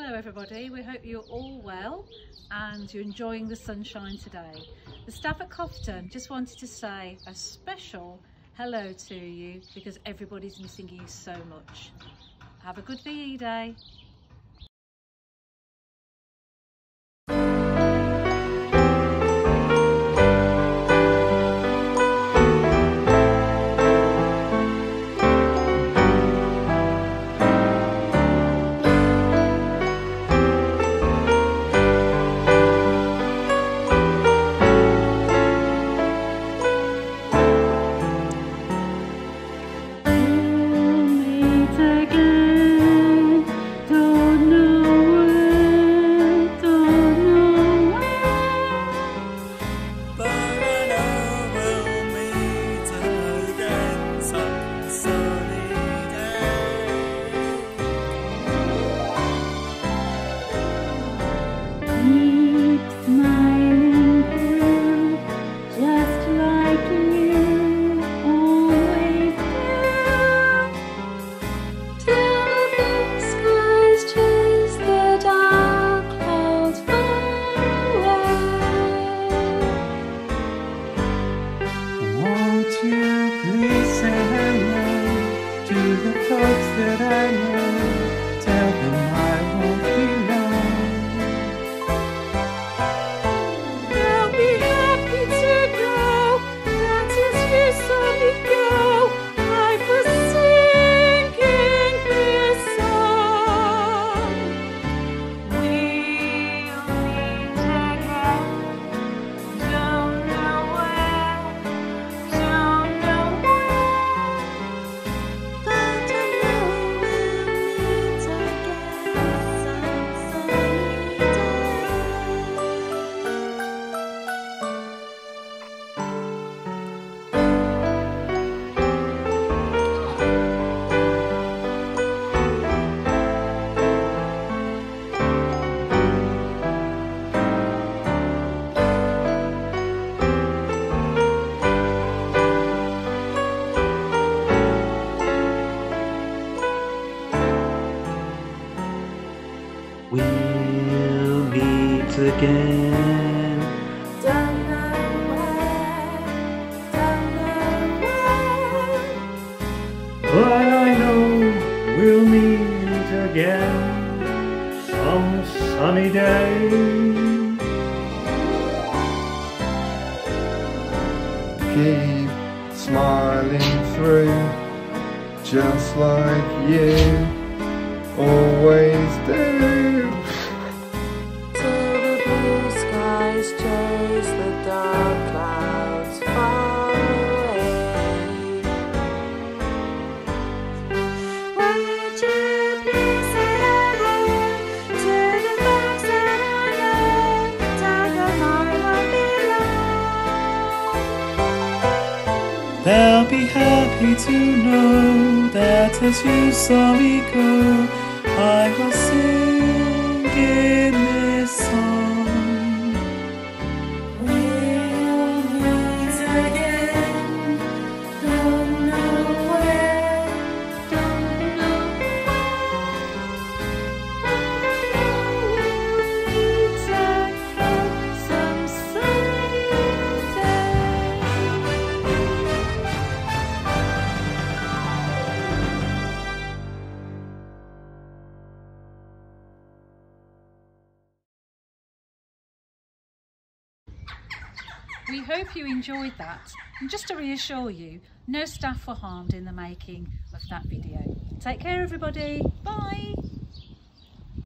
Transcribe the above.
Hello everybody, we hope you're all well and you're enjoying the sunshine today. The staff at Cofton just wanted to say a special hello to you because everybody's missing you so much. Have a good VE day. We'll again. Don't know where, don't know where. But I know we'll meet again some sunny day. Keep smiling through, just like you always do. They'll be happy to know that as you saw me go, I was singing this song. We hope you enjoyed that and just to reassure you, no staff were harmed in the making of that video. Take care everybody, bye!